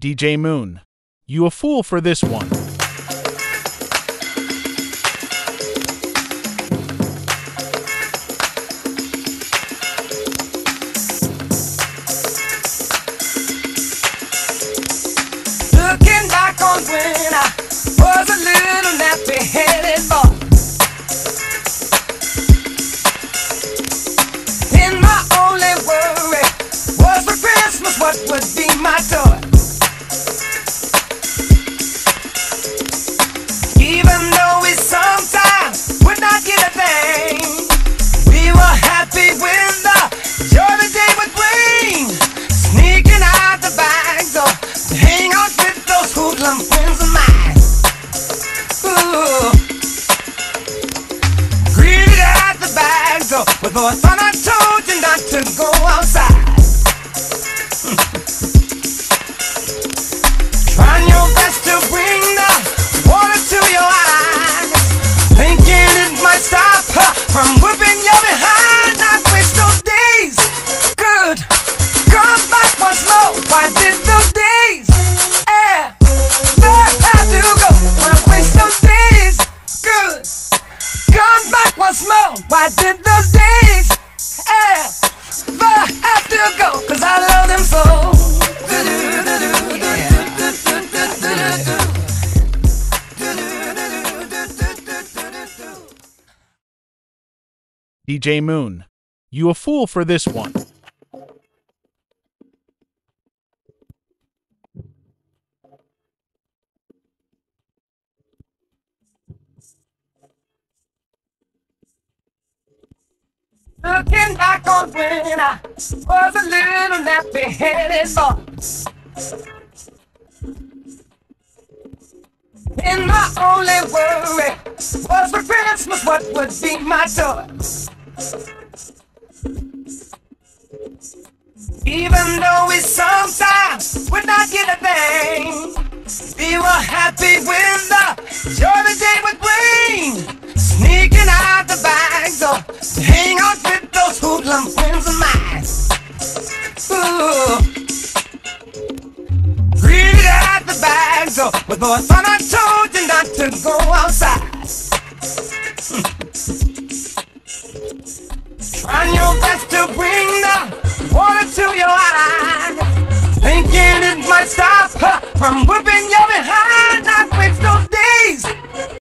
DJ Moon, you a fool for this one. Looking back on when or with boy thought I told you not to go outside. Trying your best to bring the water to your eyes. Thinking it might stop her from whipping your behind. Waste those days. Good. Come back once more. Why did those days? Go. Why waste those days? Good. Come back once more. Why did DJ Moon, you a fool for this one. Looking back on when I was a little nappy-headed boy. And my only worry was for Christmas what would be my toy. Even though we sometimes would not get a thing, we were happy when the joy the day would bring. Sneaking out the bags or to hang out with those hoodlum friends of mine. Ooh. Greeted at the bags or with boy thought I told you not to go outside. Best to bring the water to your eyes. Thinking it might